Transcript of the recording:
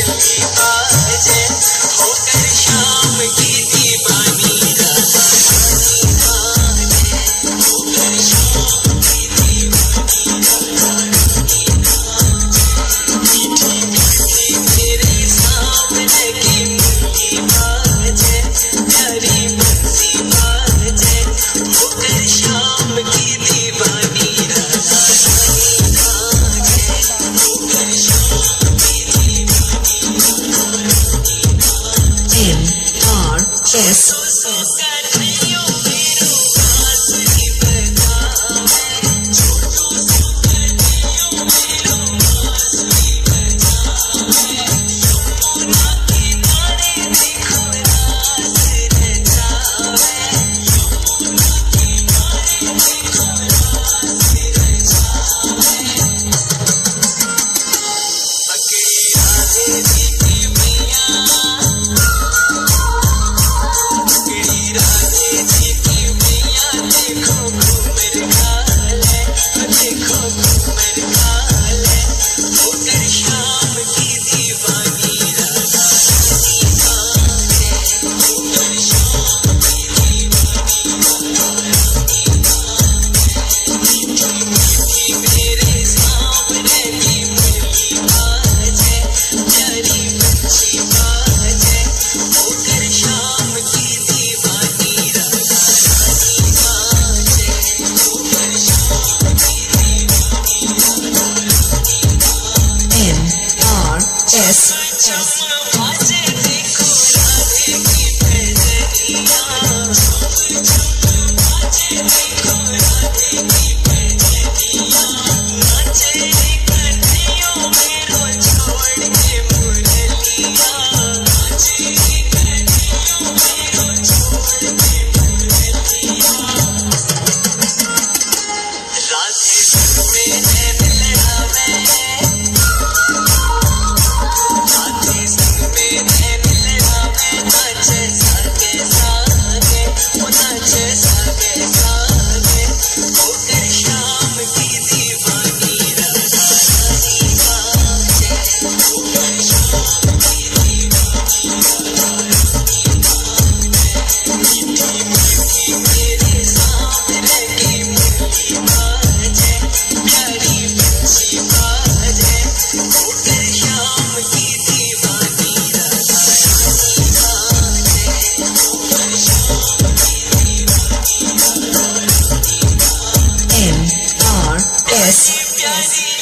दिल की बात R S R S Express.